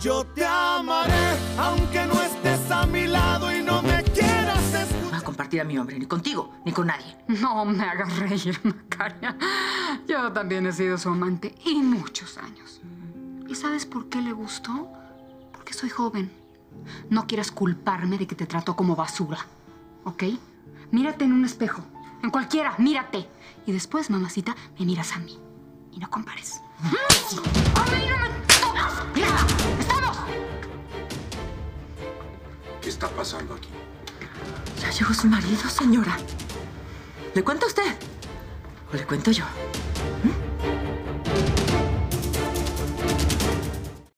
Yo te amaré, aunque no estés a mi lado y no me quieras escuchar. No voy a compartir a mi hombre, ni contigo, ni con nadie. No me hagas reír, Macaria. Yo también he sido su amante y muchos años. ¿Y sabes por qué le gustó? Porque soy joven. No quieras culparme de que te trato como basura, ¿ok? Mírate en un espejo, en cualquiera, mírate. Y después, mamacita, me miras a mí. Y no compares. ¿Qué está pasando aquí? Ya llegó su marido, señora. ¿Le cuenta usted? ¿O le cuento yo?